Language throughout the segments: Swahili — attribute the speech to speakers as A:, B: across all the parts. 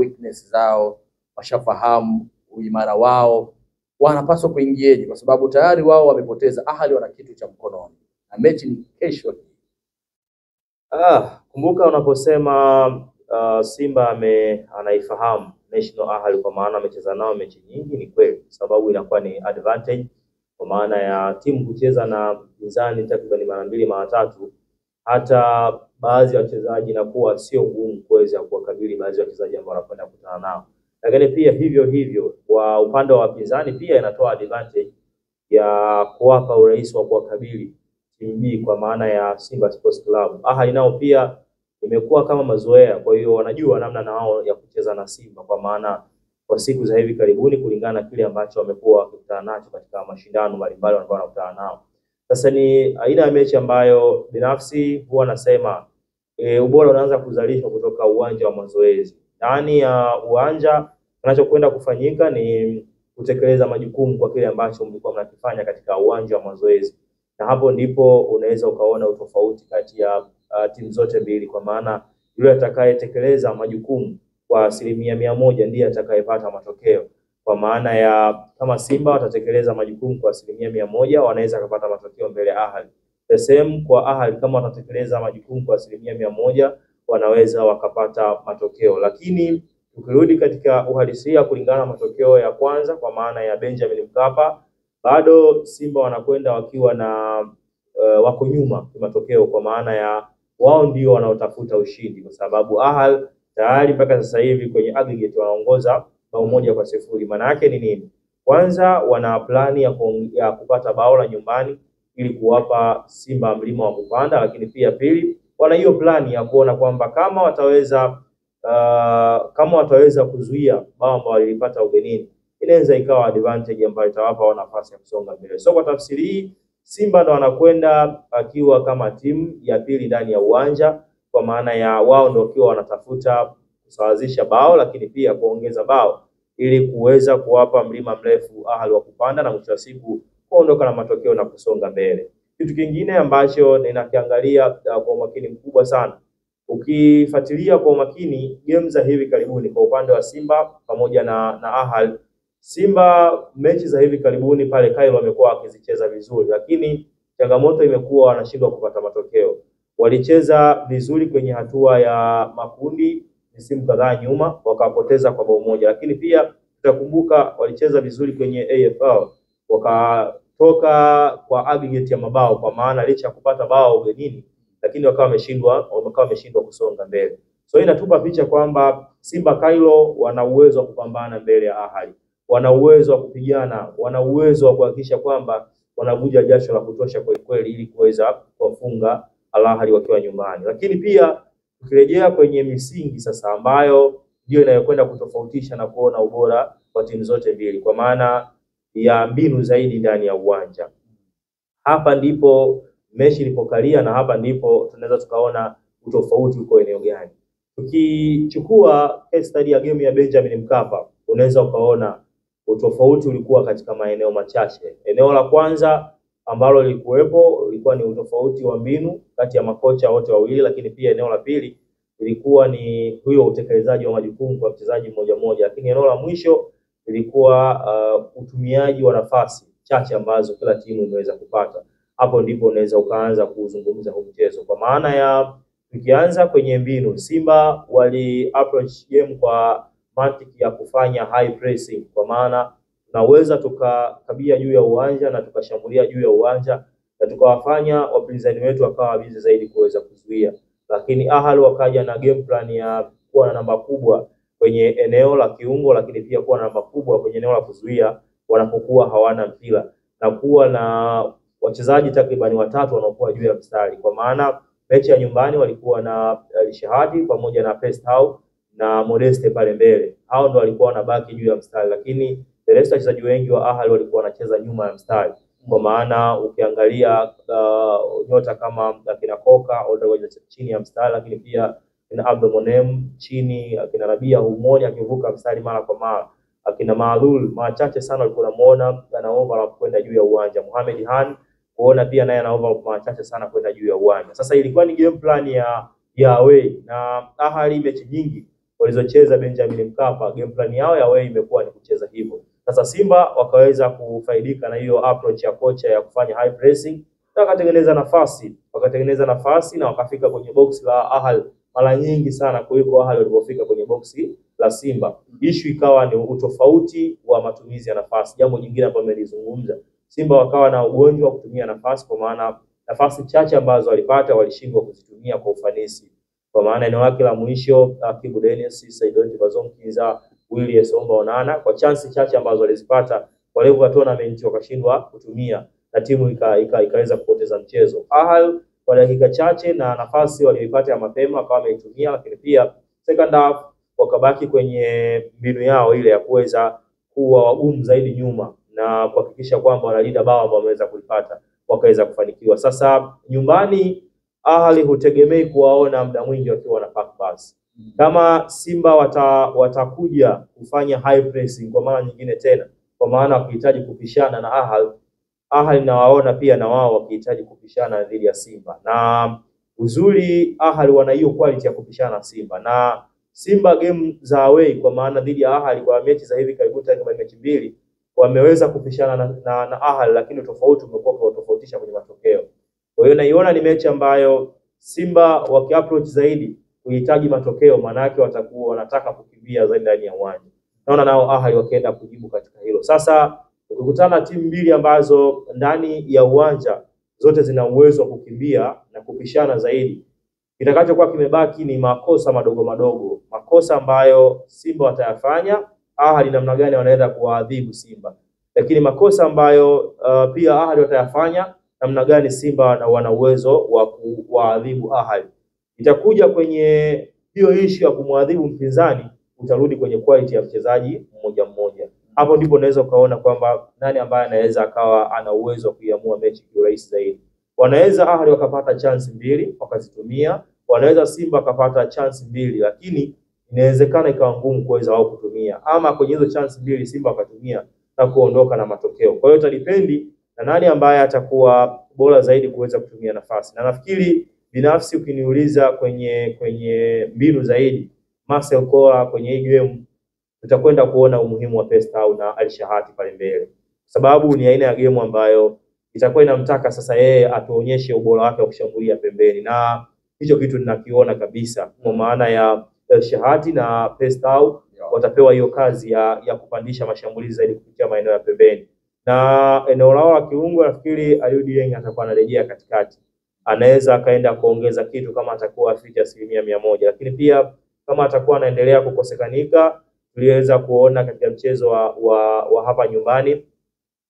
A: weakness zao, washafahamu uimara wao, wanapaswa kuingieje? Kwa sababu tayari wao wamepoteza. Ahali wana kitu cha mkononi na mechi ni kesho.
B: Ah, kumbuka unaposema uh, Simba ame anaifahamu National Ahali kwa maana amecheza nao mechi nyingi, ni kweli, sababu inakuwa ni advantage kwa maana ya timu kucheza na mpinzani takriban mara mbili mara tatu, hata baadhi ya wachezaji inakuwa sio ngumu kuweza kuwakabili baadhi ya wachezaji ambao wanakwenda kukutana nao, lakini pia hivyo hivyo kwa upande wa wapinzani pia inatoa advantage ya kuwapa urahisi wa kuwakabili timu B kwa maana ya Simba Sports Club. Ahali nao pia imekuwa kama mazoea, kwa hiyo wanajua namna nao ya kucheza na Simba kwa maana kwa siku za hivi karibuni, kulingana na kile ambacho wamekuwa wakikutana nacho katika mashindano mbalimbali wanakutana nao. Sasa ni aina ya mechi ambayo binafsi huwa nasema e, ubora unaanza kuzalishwa kutoka uwanja wa mazoezi. Ndani ya uwanja kinachokwenda kufanyika ni kutekeleza majukumu kwa kile ambacho mlikuwa mnakifanya katika uwanja wa mazoezi, na hapo ndipo unaweza ukaona utofauti kati ya uh, timu zote mbili, kwa maana yule atakayetekeleza majukumu kwa asilimia mia moja ndiye atakayepata matokeo. Kwa maana ya kama Simba watatekeleza majukumu kwa asilimia mia moja wanaweza kupata matokeo mbele ya Ahali. The same kwa Ahali, kama watatekeleza majukumu kwa asilimia mia moja wanaweza wakapata matokeo, lakini tukirudi katika uhalisia kulingana na matokeo ya kwanza kwa maana ya Benjamin Mkapa, bado Simba wanakwenda wakiwa na uh, wako nyuma kimatokeo, kwa maana ya wao ndio wanaotafuta ushindi, kwa sababu Ahal tayari mpaka sasa hivi kwenye aggregate wanaongoza bao moja kwa sifuri. Maana yake ni nini? Kwanza wana plani ya, ya kupata bao la nyumbani ili kuwapa Simba mlima wa kupanda, lakini pia pili, wana hiyo plani ya kuona kwamba kama wataweza uh, kama wataweza kuzuia bao ambao walilipata ugenini, inaweza ikawa advantage ambayo itawapa wao nafasi ya kusonga mbele. So kwa tafsiri hii Simba ndo wanakwenda akiwa kama timu ya pili ndani ya uwanja, kwa maana ya wao ndio wakiwa wanatafuta kusawazisha bao, lakini pia kuongeza bao ili kuweza kuwapa mlima mrefu Ahali wa kupanda na mwisho wa siku kuondoka na matokeo na kusonga mbele. Kitu kingine ambacho ninakiangalia uh, kwa umakini mkubwa sana ukifuatilia kwa umakini game za hivi karibuni kwa upande wa Simba pamoja na, na Ahal. Simba mechi za hivi karibuni pale Cairo wamekuwa wakizicheza vizuri, lakini changamoto imekuwa wanashindwa kupata matokeo. Walicheza vizuri kwenye hatua ya makundi misimu kadhaa nyuma, wakapoteza kwa bao moja, lakini pia tutakumbuka walicheza vizuri kwenye AFL wakatoka kwa aggregate ya mabao, kwa maana licha ya kupata bao ugenini lakini wakawa wameshindwa wakawa wameshindwa kusonga mbele. So hii inatupa picha kwamba Simba Kailo wana uwezo wa kupambana mbele ya Ahali, wana uwezo wa kupigana, wana uwezo wa kuhakikisha kwamba wanavuja jasho la kutosha kwelikweli, kweli ili kuweza kuwafunga Al Ahly wakiwa nyumbani. Lakini pia tukirejea kwenye misingi sasa ambayo ndio inayokwenda kutofautisha na kuona ubora wa timu zote mbili kwa maana ya mbinu zaidi ndani ya uwanja. Hapa ndipo mechi ilipokalia na hapa ndipo tunaweza tukaona utofauti uko eneo gani. Tukichukua case study ya game ya Benjamin Mkapa, unaweza ukaona utofauti ulikuwa katika maeneo machache. Eneo la kwanza ambalo lilikuwepo ilikuwa ni utofauti wa mbinu kati ya makocha wote wawili, lakini pia eneo la pili ilikuwa ni huyo utekelezaji wa majukumu kwa mchezaji mmoja mmoja, lakini eneo la mwisho ilikuwa uh, utumiaji wa nafasi chache ambazo kila timu imeweza kupata. Hapo ndipo unaweza ukaanza kuzungumza huu mchezo. Kwa maana ya tukianza kwenye mbinu, Simba wali approach game kwa mantiki ya kufanya high pressing, kwa maana tunaweza tukakabia juu ya uwanja na tukashambulia juu ya uwanja na tukawafanya wapinzani wetu wakawa bizi zaidi kuweza kuzuia, lakini Ahal wakaja na game plan ya kuwa na namba kubwa kwenye eneo la kiungo, lakini pia kuwa na namba kubwa kwenye eneo la kuzuia wanapokuwa hawana mpira. Na kuwa na wachezaji takribani watatu wanaokuwa juu ya mstari, kwa maana mechi ya nyumbani walikuwa na Alishahadi Shahadi pamoja na Pestau na Modeste pale mbele, hao ndo walikuwa wanabaki juu ya mstari, lakini the rest wachezaji wengi wa Ahali walikuwa wanacheza nyuma ya mstari, kwa maana ukiangalia uh, nyota kama akina Koka chini ya mstari, lakini pia akina Abdul Monem chini, akina Rabia Humoni akivuka mstari mara kwa mara akina Maalul machache sana walikuwa namuona ana overlap kwenda juu ya uwanja. Mohamed Han kuona pia naye ana overlap machache sana kwenda juu ya uwanja. Sasa ilikuwa ni game plan ya ya away na Ahali mechi nyingi walizocheza Benjamin Mkapa, game plan yao ya away imekuwa ni kucheza hivyo. Sasa Simba wakaweza kufaidika na hiyo approach ya kocha ya kufanya high pressing na wakatengeneza nafasi, wakatengeneza nafasi na wakafika kwenye box la Ahal mara nyingi sana kuliko Ahal walipofika kwenye boksi la Simba. Ishu ikawa ni utofauti wa matumizi ya nafasi. Jambo jingine ambalo nimelizungumza, Simba wakawa na ugonjwa wa kutumia nafasi, kwa maana nafasi chache ambazo walipata walishindwa kuzitumia kwa ufanisi, kwa maana eneo lake la mwisho Kibu Denis, Saidoti Bazon Kiza, Williams Omba Onana, kwa chansi chache ambazo walizipata kwa level ya tournament wakashindwa kutumia na timu ikaweza ika, ika, kupoteza mchezo. Ahal kwa dakika chache na nafasi walioipata ya mapema wakawa wameitumia, lakini pia second half wakabaki kwenye mbinu yao ile ya kuweza kuwa wagumu zaidi nyuma na kuhakikisha kwamba wanalinda bao ambao wameweza kulipata wakaweza kufanikiwa. Sasa nyumbani Ahali hutegemei kuwaona muda mwingi wakiwa na pack pass. Kama Simba wata, watakuja kufanya high pressing kwa mara nyingine tena, kwa maana wakihitaji kupishana na Ahal, Ahal nawaona pia na wao wakihitaji kupishana dhidi ya Simba, na uzuri Ahal wana hiyo quality ya kupishana na Simba na Simba game za away kwa maana dhidi ya Ahali kwa mechi za hivi karibuni takriban mechi mbili wameweza kupishana na, na, na Ahali, lakini tofauti umekuwa kuwatofautisha kwenye matokeo. Kwa hiyo naiona ni mechi ambayo Simba wakiapproach zaidi kuhitaji matokeo, maana yake watakuwa wanataka kukimbia zaidi ndani ya uwanja. Naona nao Ahali wakienda kujibu katika hilo. Sasa ukikutana timu mbili ambazo ndani ya uwanja zote zina uwezo wa kukimbia na kupishana zaidi, kitakachokuwa kimebaki ni makosa madogo madogo, makosa ambayo Simba watayafanya, Ahali namna gani wanaenda kuwaadhibu Simba, lakini makosa ambayo uh, pia Ahali watayafanya namna gani Simba wana- wana uwezo wa kuwaadhibu Ahali. Itakuja kwenye hiyo ishu ya kumwadhibu mpinzani, utarudi kwenye quality ya mchezaji mmoja mmoja. Hapo ndipo unaweza ukaona kwamba nani ambaye anaweza akawa ana uwezo wa kuiamua mechi kiurahisi zaidi. Wanaweza Ahli wakapata chance mbili wakazitumia, wanaweza Simba wakapata chance mbili, lakini inawezekana ikawa ngumu kuweza wao kutumia, ama kwenye hizo chance mbili Simba wakatumia na kuondoka na matokeo. Kwa hiyo itadipendi na nani ambaye atakuwa bora zaidi kuweza kutumia nafasi, na nafikiri binafsi ukiniuliza kwenye kwenye mbinu zaidi, Marcel Koa kwenye hii game tutakwenda kuona umuhimu wa Pestau na Al Shahati pale mbele, sababu ni aina ya game ambayo itakuwa inamtaka sasa yeye atuonyeshe ubora wake wa kushambulia pembeni, na hicho kitu ninakiona kabisa, kwa maana ya El na Pestau watapewa hiyo kazi ya, ya kupandisha mashambulizi zaidi kupitia maeneo ya pembeni, na eneo lao la kiungo nafikiri Aliou Dieng atakuwa anarejea katikati, anaweza akaenda kuongeza kitu kama atakuwa afiti asilimia mia moja, lakini pia kama atakuwa anaendelea kukosekanika, tuliweza kuona katika mchezo wa, wa, wa hapa nyumbani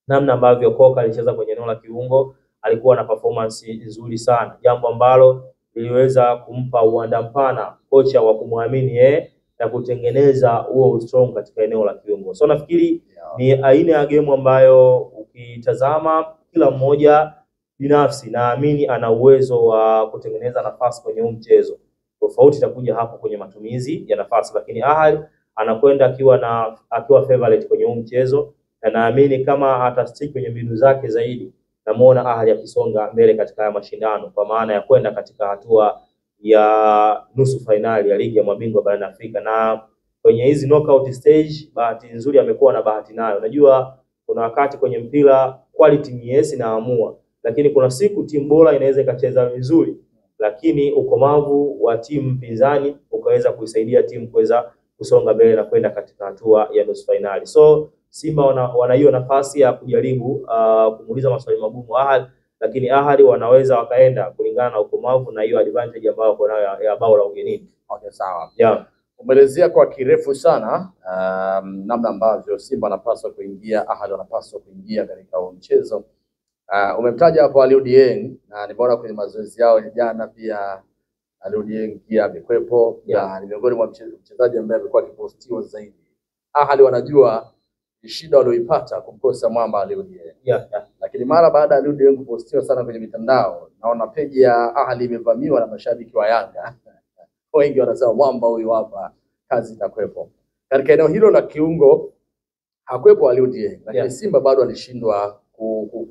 B: namna ambavyo Koka alicheza kwenye eneo la kiungo, alikuwa na performance nzuri sana, jambo ambalo liliweza kumpa uwanda mpana kocha wa kumwamini yeye na kutengeneza huo strong katika eneo la kiungo. So nafikiri yeah, ni aina ya game ambayo ukitazama kila mmoja binafsi naamini ana uwezo wa kutengeneza nafasi kwenye huu mchezo. Tofauti itakuja hapo kwenye matumizi ya nafasi, lakini Ahly anakwenda akiwa na akiwa favorite kwenye huu mchezo, na naamini kama atastick kwenye mbinu zake zaidi, namuona Ahly akisonga mbele katika haya mashindano, kwa maana ya kwenda katika hatua ya nusu fainali ya ligi ya mabingwa barani Afrika. Na kwenye hizi knockout stage, bahati nzuri amekuwa na bahati nayo. Unajua kuna wakati kwenye mpira quality ni yes inaamua, lakini kuna siku timu bora inaweza ikacheza vizuri, lakini ukomavu wa timu pinzani ukaweza kuisaidia timu kuweza kusonga mbele na kwenda katika hatua ya nusu fainali. So Simba wana, wana hiyo nafasi ya kujaribu uh, kumuuliza maswali magumu Ahly, lakini Ahly wanaweza wakaenda kulingana na ukomavu na hiyo advantage ambayo wako nayo ya, ya bao la ugenini.
A: Okay, sawa.
B: Yeah.
A: Umeelezea kwa kirefu sana um, namna ambavyo Simba wanapaswa kuingia, Ahad wanapaswa kuingia katika mchezo. Uh, umemtaja hapo Aliou Dieng na nimeona kwenye mazoezi yao ya jana pia Aliou Dieng pia amekwepo
B: Yeah.
A: na ni miongoni mwa mche- mchezaji ambaye amekuwa akipostiwa zaidi. Ahali wanajua shida walioipata kumkosa mwamba Aliou Dieng,
B: Yeah, yeah.
A: lakini mara baada ya Aliou Dieng kupostiwa sana kwenye mitandao, naona peji ya Ahali imevamiwa na mashabiki wa Yanga wengi wanasema mwamba huyu hapa, kazi itakwepo katika eneo hilo la kiungo. Hakwepo Aliou Dieng, lakini
B: Yeah.
A: Simba bado alishindwa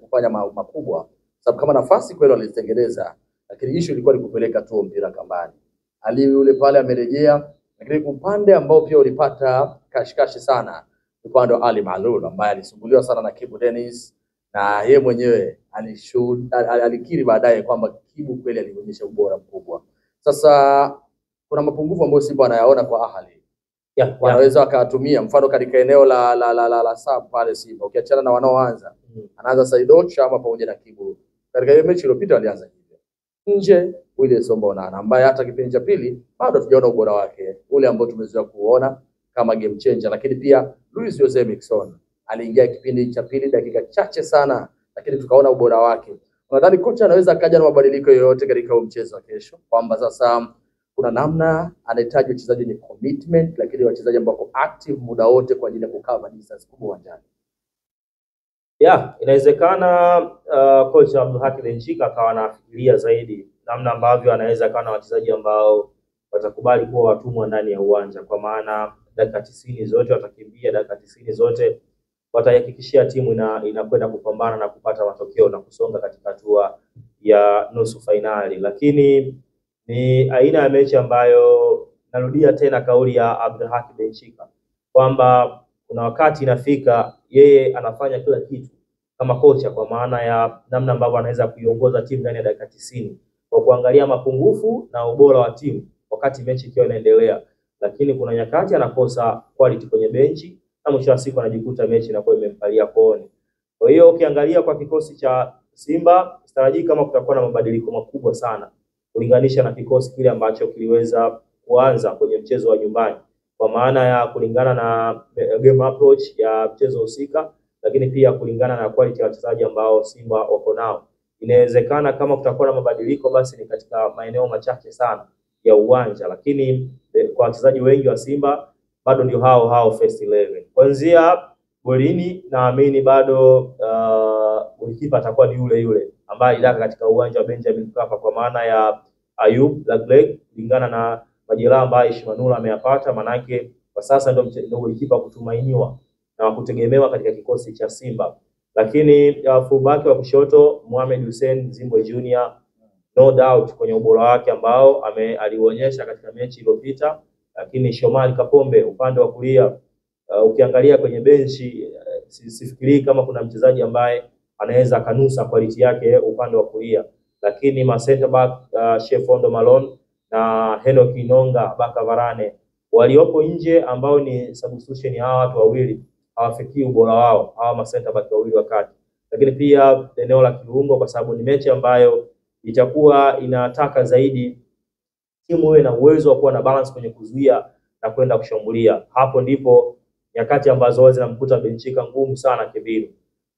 A: kufanya ma- makubwa, sababu kama nafasi kweli walizitengeneza, lakini issue ilikuwa ni kupeleka tu mpira kambani. Ali yule pale amerejea, lakini upande ambao pia ulipata kashikashi sana upande wa Ali Malul ambaye alisumbuliwa sana na Kibu Dennis na ye mwenyewe alikiri baadaye kwamba Kibu kweli alionyesha ubora mkubwa. Sasa kuna mapungufu ambayo Simba wanayaona kwa Ahali,
B: Yeah, yeah.
A: wakatumia mfano katika eneo la la la, la, la sub pale Simba, ukiachana na wanaoanza. Anaanza Saido Chama pamoja na Kibu. Katika hiyo mechi iliyopita alianza hivyo. Nje ule Somba Onana ambaye hata kipindi cha pili bado hatujaona ubora wake ule ambao tumezoea kuona kama game changer, lakini pia Luis Jose Miquissone aliingia kipindi cha pili dakika chache sana, lakini tukaona ubora wake. Unadhani kocha anaweza akaja na mabadiliko yoyote katika huu mchezo wa kesho, kwamba sasa kuna namna anahitaji wachezaji wenye commitment, lakini wachezaji ambao wako active muda wote kwa ajili ya kukaa distance kubwa uwanjani.
B: Yeah, inawezekana uh, kocha Abdulhaki Benchika akawa anafikiria zaidi namna ambavyo anaweza akawa na wachezaji ambao watakubali kuwa watumwa ndani ya uwanja, kwa maana dakika tisini zote watakimbia, dakika tisini zote wataihakikishia timu ina, inakwenda kupambana na kupata matokeo na kusonga katika hatua ya nusu fainali, lakini ni aina ya mechi ambayo narudia tena kauli ya Abdulhaki Benchika kwamba kuna wakati inafika yeye anafanya kila kitu kama kocha, kwa maana ya namna ambavyo anaweza kuiongoza timu ndani ya dakika tisini kwa kuangalia mapungufu na ubora wa timu wakati mechi ikiwa inaendelea, lakini kuna nyakati anakosa quality kwenye benchi na mwisho wa siku anajikuta mechi inakuwa imempalia kooni. Kwa hiyo ukiangalia kwa kikosi cha Simba sitarajii kama kutakuwa na mabadiliko makubwa sana kulinganisha na kikosi kile ambacho kiliweza kuanza kwenye mchezo wa nyumbani, kwa maana ya kulingana na eh, game approach ya mchezo husika, lakini pia kulingana na quality ya wachezaji ambao Simba wako nao. Inawezekana kama kutakuwa na mabadiliko, basi ni katika maeneo machache sana ya uwanja, lakini eh, kwa wachezaji wengi wa Simba bado ndio hao hao first 11 kuanzia golini, naamini bado uh, atakuwa ni yule yule ambaye alidaka katika uwanja wa Benjamin Mkapa kwa maana ya Ayub Lagleg kulingana na majeraha ambayo Aishi Manula ameyapata, manake kwa sasa ndio golikipa kutumainiwa na wa kutegemewa katika kikosi cha Simba. Lakini uh, fullback wa kushoto Mohamed Hussein Zimbwe Junior no doubt kwenye ubora wake ambao ame aliuonyesha katika mechi iliyopita, lakini Shomari Kapombe upande wa kulia uh, ukiangalia kwenye benchi uh, si- sifikirii kama kuna mchezaji ambaye anaweza kanusa quality yake upande wa kulia, lakini ma center back uh, Shefondo Malone na Helo Kinonga Baka Varane waliopo nje ambao ni substitution hawa watu wawili hawafikii ubora wao hawa ma center back wawili wakati, lakini pia eneo la kiungo, kwa sababu ni mechi ambayo itakuwa inataka zaidi timu iwe na uwezo wa kuwa na balance kwenye kuzuia na kwenda kushambulia. Hapo ndipo nyakati ambazo wazi namkuta Benchika ngumu sana kivinu.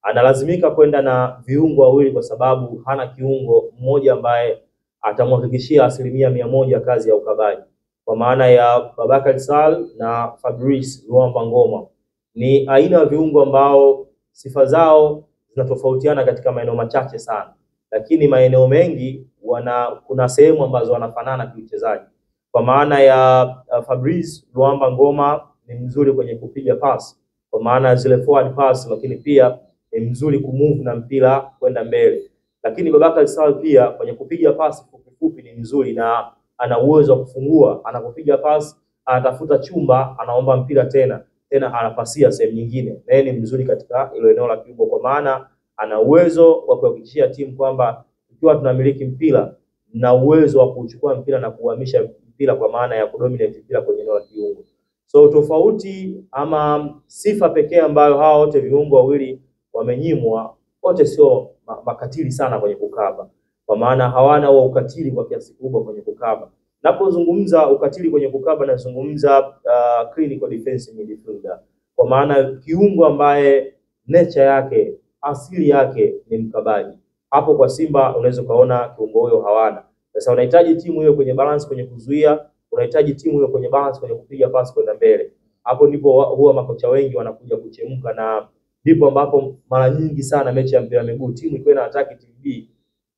B: Analazimika kwenda na viungo wawili kwa sababu hana kiungo mmoja ambaye atamhakikishia asilimia mia moja kazi ya ukabaji, kwa maana ya Babakar Sal na Fabrice Luamba Ngoma. Ni aina ya viungo ambao sifa zao zinatofautiana katika maeneo machache sana lakini maeneo mengi wana kuna sehemu ambazo wanafanana kiuchezaji, kwa maana ya uh, Fabrice Luamba Ngoma ni mzuri kwenye kupiga pasi, kwa maana zile forward pass, lakini pia ni mzuri kumove na mpira kwenda mbele. Lakini Babakar Sal pia kwenye kupiga pasi fupi ni mzuri na ana uwezo wa kufungua, anapopiga pasi anatafuta chumba, anaomba mpira tena tena, anapasia sehemu nyingine, na yeye ni mzuri katika ilo eneo la kiungo, kwa maana ana uwezo wa kuhakikishia timu kwamba ikiwa tunamiliki mpira na uwezo wa kuchukua mpira na kuhamisha mpira kwa maana ya kudominate mpira kwenye eneo la kiungo. So tofauti ama sifa pekee ambayo hawa wote viungo wawili wamenyimwa, wote sio makatili sana kwenye kukaba, kwa maana hawana wa ukatili kwa kiasi kubwa kwenye kukaba. Napozungumza ukatili kwenye kukaba, nazungumza uh, clinical defense midfielder, kwa maana kiungo ambaye nature yake asili yake ni mkabaji. Hapo kwa Simba unaweza ukaona kiungo huyo hawana. Sasa unahitaji timu hiyo kwenye balance kwenye kuzuia, unahitaji timu hiyo kwenye balance kwenye kupiga pasi kwenda mbele. Hapo ndipo huwa makocha wengi wanakuja kuchemka, na ndipo ambapo mara nyingi sana mechi ya mpira miguu timu ikiwa inataka timu B,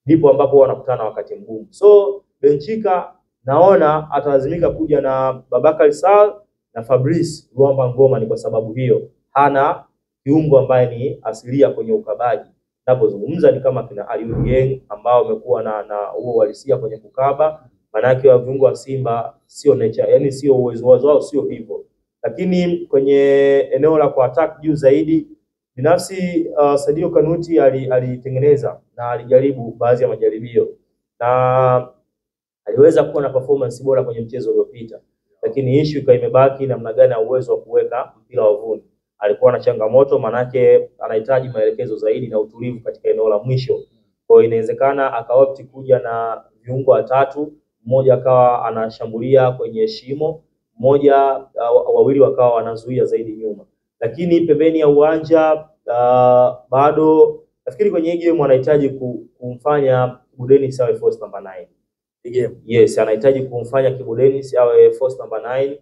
B: ndipo ambapo wanakutana wakati mgumu. So Benchika naona atalazimika kuja na Babakar Sal na Fabrice Luamba Ngoma, ni kwa sababu hiyo hana kiungo ambaye ni asilia kwenye ukabaji. Napozungumza ni kama kina Aliou Dieng ambao wamekuwa na na huo uhalisia kwenye kukaba, maanake wa viungo wa Simba sio nature, yani sio uwezo wao, sio hivyo. Lakini kwenye eneo la kuattack juu zaidi, binafsi uh, Sadio Kanuti alitengeneza ali na alijaribu baadhi ya majaribio na aliweza kuwa na performance bora kwenye mchezo uliopita, lakini issue ikawa imebaki namna gani ya uwezo wa kuweka mpira wavuni. Alikuwa na changamoto, manake anahitaji maelekezo zaidi na utulivu katika eneo la mwisho. Kwa hiyo inawezekana akaopti kuja na viungo watatu, mmoja akawa anashambulia kwenye shimo, mmoja uh, wawili wakawa wanazuia zaidi nyuma, lakini pembeni ya uwanja uh, bado nafikiri kwenye hii game anahitaji kumfanya Kibu Denis awe force number 9.
A: Game.
B: Yes, anahitaji kumfanya Kibu Denis awe force number 9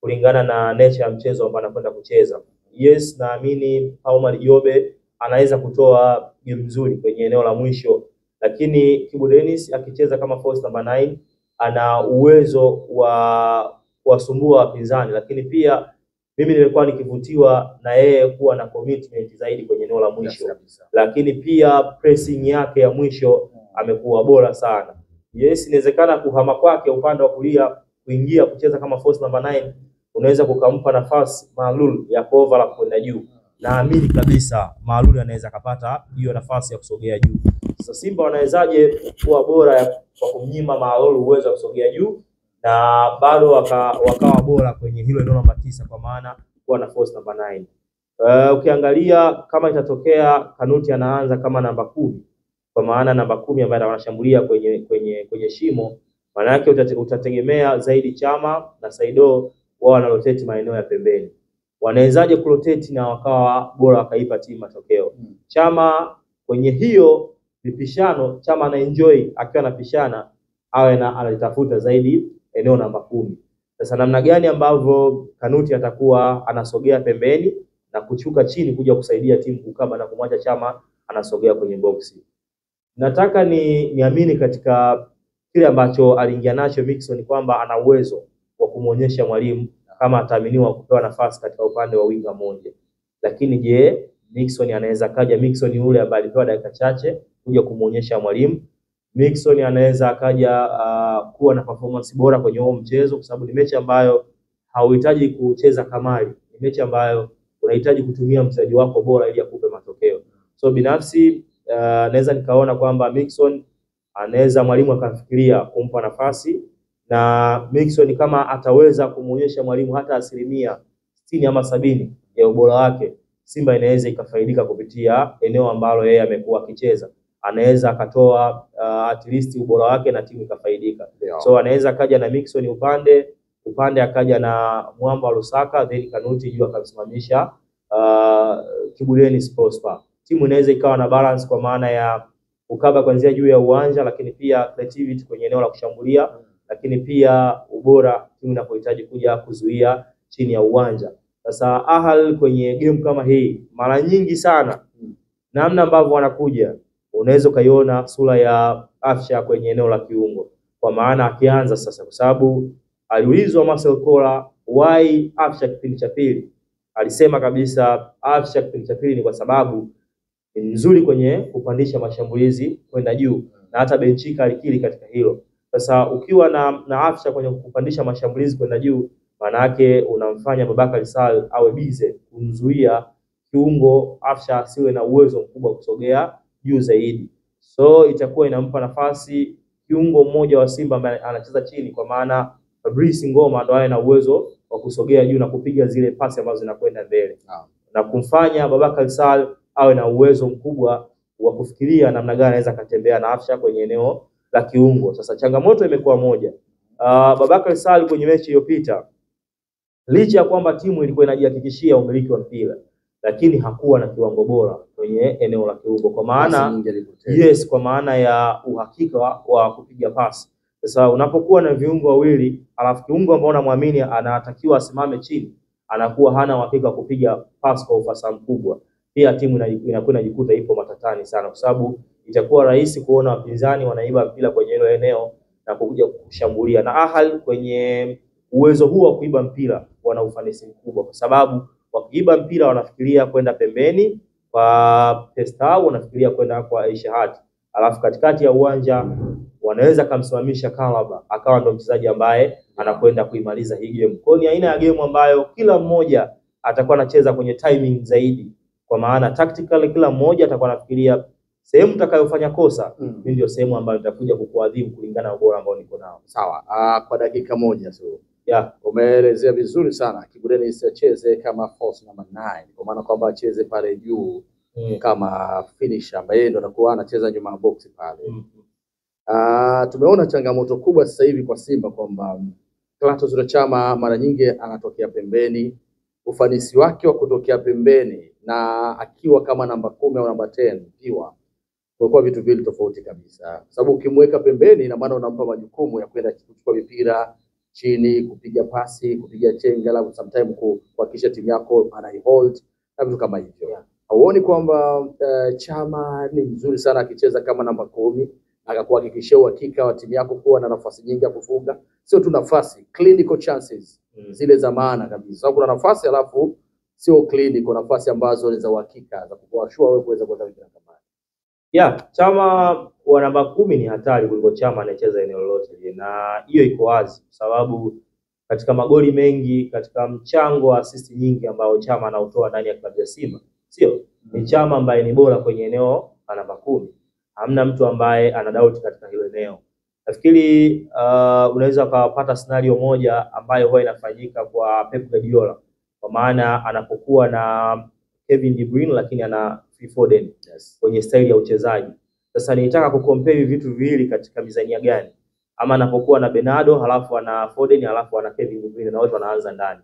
B: kulingana na nature ya mchezo ambao anakwenda kucheza. Yes, naamini Omar Jobe anaweza kutoa game nzuri kwenye eneo la mwisho, lakini Kibu Denis akicheza kama force number 9 ana uwezo wa kuwasumbua wapinzani, lakini pia mimi nilikuwa nikivutiwa na yeye kuwa na commitment zaidi kwenye eneo la mwisho
A: Yes,
B: lakini pia pressing yake ya mwisho amekuwa bora sana. Yes, inawezekana kuhama kwake upande wa kulia kuingia kucheza kama false number 9 unaweza kukampa nafasi Maalul ya overlap kwenda juu. Naamini kabisa Maalul anaweza kupata hiyo nafasi ya kusogea juu. Sasa Simba wanawezaje kuwa bora ya- kwa kumnyima Maalul uwezo wa kusogea juu na bado wakawa waka, bora kwenye hilo eneo namba tisa kwa maana kuwa na force namba 9. Uh, ukiangalia kama itatokea Kanuti anaanza kama namba kumi kwa maana namba kumi ambaye anashambulia kwenye kwenye kwenye shimo, maana yake utategemea zaidi Chama na Saido wao wanaroteti maeneo ya pembeni. Wanawezaje kuroteti na wakawa bora wakaipa timu matokeo?
A: Mm.
B: Chama kwenye hiyo vipishano, Chama anaenjoy akiwa anapishana, awe na analitafuta zaidi eneo namba kumi. Sasa namna gani ambavyo Kanuti atakuwa anasogea pembeni na kuchuka chini kuja kusaidia timu kukaba na kumwacha Chama anasogea kwenye boksi. Nataka ni niamini katika kile ambacho aliingia nacho Mixon kwamba ana uwezo wa kumwonyesha mwalimu kama ataaminiwa kupewa nafasi katika upande wa winga moja. Lakini je, Mixon anaweza kaja Mixon yule ambaye alipewa dakika chache kuja kumwonyesha mwalimu Mixon anaweza akaja uh, kuwa na performance bora kwenye huo mchezo, kwa sababu ni mechi ambayo hauhitaji kucheza kamari, ni mechi ambayo unahitaji kutumia mchezaji wako bora ili akupe matokeo. So binafsi uh, naweza nikaona kwamba Mixon anaweza mwalimu akafikiria kumpa nafasi na Mixon kama ataweza kumwonyesha mwalimu hata asilimia sitini ama sabini ya ubora wake, Simba inaweza ikafaidika kupitia eneo ambalo yeye amekuwa akicheza anaweza akatoa uh, at least ubora wake na timu ikafaidika.
A: Yeah.
B: So anaweza akaja na Mixon upande upande, akaja na Mwamba wa Lusaka, then Kanuti juu akamsimamisha uh, Kibuleni Sports Park. Timu inaweza ikawa na balance kwa maana ya ukaba kuanzia juu ya uwanja, lakini pia creativity kwenye eneo la kushambulia, mm. lakini pia ubora timu inapohitaji kuja kuzuia chini ya uwanja. Sasa Ahal kwenye game kama hii mara nyingi sana mm. namna ambavyo wanakuja unaweza ukaiona sura ya Afsha kwenye eneo la kiungo, kwa maana akianza sasa, kwa sababu aliulizwa Marcel Kola why Afsha kipindi cha pili, alisema kabisa Afsha kipindi cha pili ni kwa sababu ni mzuri kwenye kupandisha mashambulizi kwenda juu, na hata Benchika alikiri katika hilo. Sasa ukiwa na, na Afsha kwenye kupandisha mashambulizi kwenda juu, maana yake unamfanya Babakar Sal awe bize kumzuia kiungo. Afsha asiwe na uwezo mkubwa wa kusogea juu zaidi, so itakuwa inampa nafasi kiungo mmoja wa Simba ambaye anacheza chini, kwa maana Fabrice Ngoma ndo awe na uwezo wa kusogea juu na kupiga zile pasi ambazo zinakwenda mbele
A: ah,
B: na kumfanya Babakar Sal awe na uwezo mkubwa wa kufikiria namna gani anaweza akatembea na Afsha kwenye eneo la kiungo. Sasa changamoto imekuwa moja. Uh, Babakar Sal kwenye mechi iliyopita licha ya kwamba timu ilikuwa inajihakikishia umiliki wa mpira, lakini hakuwa na kiwango bora kwenye eneo la kiungo, kwa maana yes, kwa maana ya uhakika wa, kupiga pasi. Sasa unapokuwa na viungo wawili alafu kiungo ambao unamwamini anatakiwa asimame chini, anakuwa hana uhakika wa kupiga pasi kwa ufasaha mkubwa, pia timu ina- inakuwa inajikuta ipo matatani sana, kwa sababu itakuwa rahisi kuona wapinzani wanaiba mpira kwenye hilo eneo na kuja kushambulia, na Ahal kwenye uwezo huu wa kuiba mpira wana ufanisi mkubwa, kwa sababu wakiiba mpira wanafikiria kwenda pembeni kwa Pestau, wanafikiria kwenda kwa Ishahati, alafu katikati ya uwanja wanaweza kumsimamisha Kalaba akawa ndo mchezaji ambaye anakwenda kuimaliza hii game. Kwa ni aina ya game ambayo kila mmoja atakuwa anacheza kwenye timing zaidi, kwa maana tactically kila mmoja atakuwa anafikiria sehemu utakayofanya kosa
A: Mm.
B: ndio sehemu ambayo nitakuja kukuadhibu kulingana na ubora ambao niko nao.
A: Sawa. Aa, kwa dakika moja tu
B: Yeah.
A: umeelezea vizuri sana Kibudeni isicheze acheze kama false number 9 kwa maana kwamba acheze pale juu
B: Mm.
A: kama finisher ambaye yeye ndo anakuwa anacheza nyuma ya box pale.
B: Mm.
A: Ah, tumeona changamoto kubwa sasa hivi kwa Simba kwamba Clatous Chama mara nyingi anatokea pembeni, ufanisi wake wa kutokea pembeni na akiwa kama namba kumi au namba 10 piwa kwa vitu vile tofauti kabisa, sababu ukimweka pembeni, ina maana unampa majukumu ya kwenda kuchukua mipira chini, kupiga pasi, kupiga chenga, la sometime kuhakikisha timu yako anaihold na vitu kama hivyo.
B: Yeah.
A: Hauoni kwamba uh, Chama ni mzuri sana akicheza kama namba kumi akakuhakikishia uhakika wa timu yako kuwa na nafasi nyingi ya kufunga, sio tu nafasi, clinical chances
B: Mm.
A: zile za maana kabisa. Sababu kuna nafasi alafu sio clinical, nafasi ambazo ni za uhakika za kukuashua wewe kuweza kwenda mipira kama.
B: Yeah, Chama wa namba kumi ni hatari kuliko Chama anayecheza eneo lolote lile, na hiyo iko wazi kwa sababu katika magoli mengi, katika mchango wa asisti nyingi ambao Chama anautoa ndani ya klabu ya Simba, sio ni Chama ambaye ni bora kwenye eneo la namba kumi. Hamna mtu ambaye ana doubt katika hilo eneo. Nafikiri uh, unaweza ukapata scenario moja ambayo huwa inafanyika kwa Pep Guardiola kwa maana anapokuwa na Kevin De Bruyne lakini ana Phil Foden
A: Yes.
B: kwenye staili ya uchezaji. Sasa nilitaka kukompare hivi vitu viwili katika mizania gani, ama anapokuwa na Bernardo halafu ana Foden halafu ana Kevin De Bruyne na wote wanaanza ndani,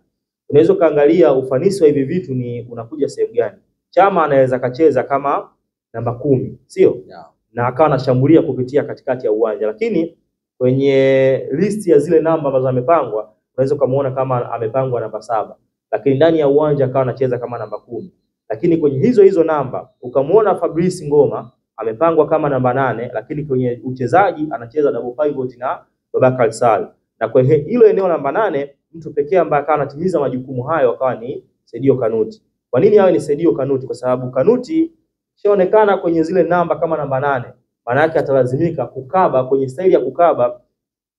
B: unaweza ukaangalia ufanisi wa hivi vitu ni unakuja sehemu gani. Chama anaweza kacheza kama namba kumi, sio
A: Yeah.
B: na akawa anashambulia kupitia katikati ya uwanja, lakini kwenye listi ya zile namba ambazo amepangwa unaweza ukamuona kama amepangwa namba saba, lakini ndani ya uwanja akawa anacheza kama namba kumi. Lakini kwenye hizo hizo namba ukamuona Fabrice Ngoma amepangwa kama namba nane, lakini kwenye uchezaji anacheza double pivot na Babakar Sal, na kwenye hilo eneo namba nane mtu pekee ambaye akawa anatimiza majukumu hayo akawa ni Sadio Kanuti. Kwa nini awe ni Sadio Kanuti? Kwa sababu Kanuti shaonekana kwenye zile namba kama namba nane, maana yake atalazimika kukaba kwenye staili ya kukaba.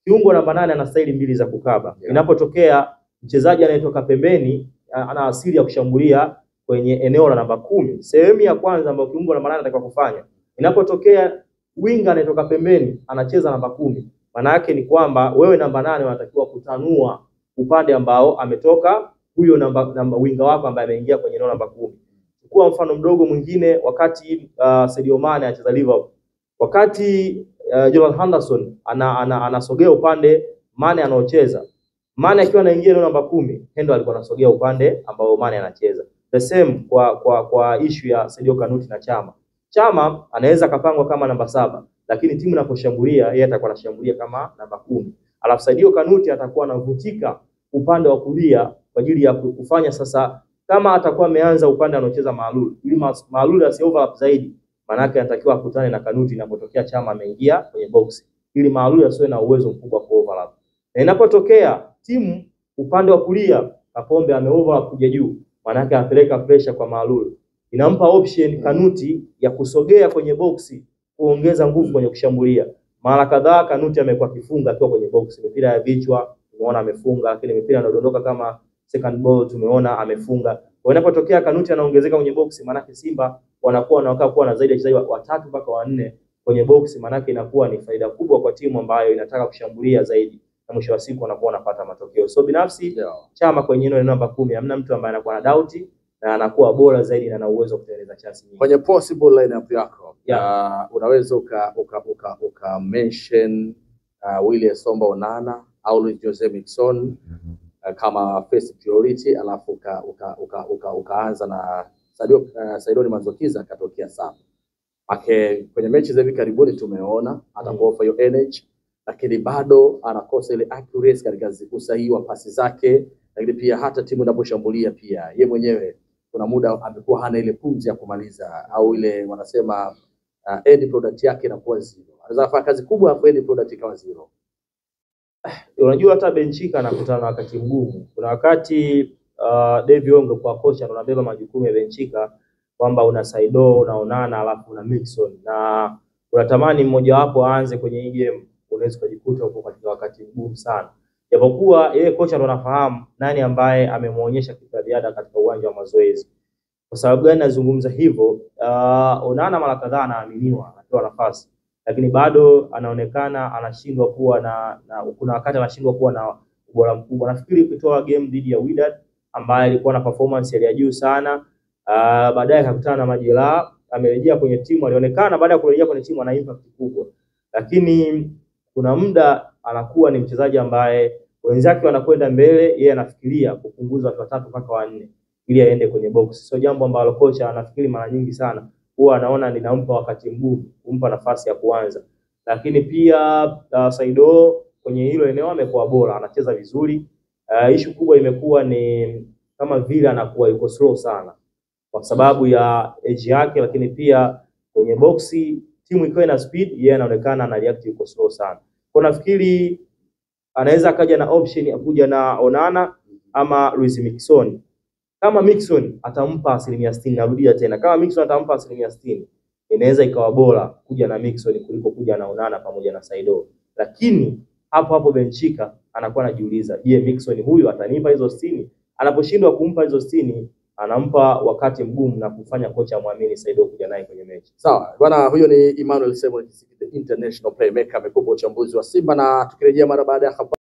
B: Kiungo namba nane ana staili mbili za kukaba.
A: Yeah.
B: Inapotokea mchezaji anayetoka pembeni ana asili ya kushambulia kwenye eneo la namba kumi, sehemu ya kwanza ambayo kiungo namba nane anatakiwa kufanya, inapotokea winga anayetoka pembeni anacheza namba kumi, maana yake ni kwamba wewe namba nane unatakiwa kutanua upande ambao ametoka huyo namba, namba winga wako ambaye ameingia kwenye eneo namba kumi. Chukua mfano mdogo mwingine, wakati uh, Sadio Mane anacheza Liverpool, wakati uh, Jordan Henderson ana, ana, anasogea upande Mane anaocheza, Mane akiwa anaingia eneo namba kumi, Hendo alikuwa anasogea upande ambao Mane anacheza. The same kwa kwa kwa issue ya Sadio Kanuti na Chama. Chama anaweza akapangwa kama namba saba, lakini timu inaposhambulia yeye atakuwa anashambulia kama namba kumi. Alafu Sadio Kanuti atakuwa anavutika upande wa kulia kwa ajili ya kufanya sasa, kama atakuwa ameanza upande anaocheza Maalul, ili Maalul asi overlap zaidi, maanake anatakiwa akutane na Kanuti inapotokea Chama ameingia kwenye box, ili Maalul asiwe na uwezo mkubwa kwa overlap. Na inapotokea timu upande wa kulia Kapombe ame kuja juu, maanake anapeleka pressure kwa Maalul, inampa option Kanuti ya kusogea kwenye boksi kuongeza nguvu kwenye kushambulia. Mara kadhaa Kanuti amekuwa akifunga akiwa kwenye box, mipira ya vichwa tumeona amefunga, lakini mipira inadondoka kama second ball tumeona amefunga. Kwa inapotokea Kanuti anaongezeka kwenye box, maanake Simba wanakuwa wanakaa kuwa na zaidi ya wachezaji watatu mpaka wanne kwenye box, maanake inakuwa ni faida kubwa kwa timu ambayo inataka kushambulia zaidi, na mwisho wa siku wanakuwa wanapata matokeo. So binafsi
A: Yeah.
B: Chama kwenye eneo namba kumi hamna mtu ambaye anakuwa na doubt na anakuwa bora zaidi na ana uwezo wa kutengeneza chasi nyingi.
A: Kwenye possible lineup yako
B: Yeah.
A: uh, unaweza uka, uka, uka, uka mention uh, William Somba Onana au Luis Jose Mixon uh, kama first priority, alafu uka, uka, uka, uka, ukaanza na Sadio, uh, Saidoni Mazokiza akatokea sana. Ake kwenye mechi za hivi karibuni tumeona atakuwa offer hiyo energy, lakini bado anakosa ile accuracy katika usahihi wa pasi zake, lakini pia hata timu inaposhambulia pia ye mwenyewe kuna muda amekuwa hana ile pumzi ya kumaliza au ile wanasema uh, end product yake inakuwa zero. Anaweza kufanya kazi kubwa afu end product ikawa zero.
B: Unajua hata Benchika anakutana na wakati mgumu. Kuna wakati uh, Dave Yonge kwa kocha anabeba majukumu ya Benchika kwamba una Saido, unaonana alafu una Mixon na unatamani mmoja wapo aanze kwenye hii game unaweza kujikuta uko katika wakati mgumu sana, japokuwa yeye kocha ndo anafahamu nani ambaye amemwonyesha kitu cha ziada katika uwanja wa mazoezi. Kwa sababu gani nazungumza hivyo? Uh, Onana mara kadhaa anaaminiwa, anapewa nafasi, lakini bado anaonekana anashindwa kuwa na, na kuna wakati anashindwa kuwa na ubora mkubwa. Nafikiri kutoa game dhidi ya Wydad ambaye alikuwa na performance ya juu sana, uh, baadaye akakutana na majeraha, amerejea kwenye timu, alionekana baada ya kurejea kwenye timu ana impact kubwa, lakini kuna muda anakuwa ni mchezaji ambaye wenzake wanakwenda mbele, yeye anafikiria kupunguza watu watatu mpaka wanne ili aende kwenye box. Sio jambo ambalo kocha anafikiri mara nyingi sana, huwa anaona linampa wakati mgumu kumpa nafasi ya kuanza. Lakini pia uh, Saido kwenye hilo eneo amekuwa bora, anacheza vizuri. Uh, ishu kubwa imekuwa ni kama vile anakuwa yuko slow sana kwa sababu ya age yake, lakini pia kwenye boxi timu ikiwa ina speed, yeye anaonekana ana react yuko slow sana. Kwa nafikiri anaweza akaja na option ya kuja na Onana ama Luis Mixon kama Mixon atampa asilimia sitini, narudia tena, kama Mixon atampa asilimia sitini, inaweza ikawa bora kuja na Mixon kuliko kuja na Onana pamoja na Saido. Lakini hapo hapo Benchika anakuwa anajiuliza, je, Mixon huyu atanipa hizo sitini? Anaposhindwa kumpa hizo sitini, anampa wakati mgumu na kufanya kocha amwamini Saido kuja naye kwenye mechi.
A: Sawa bwana, huyo ni Emmanuel the international playmaker, amekupa uchambuzi wa Simba, na tukirejea mara baada ya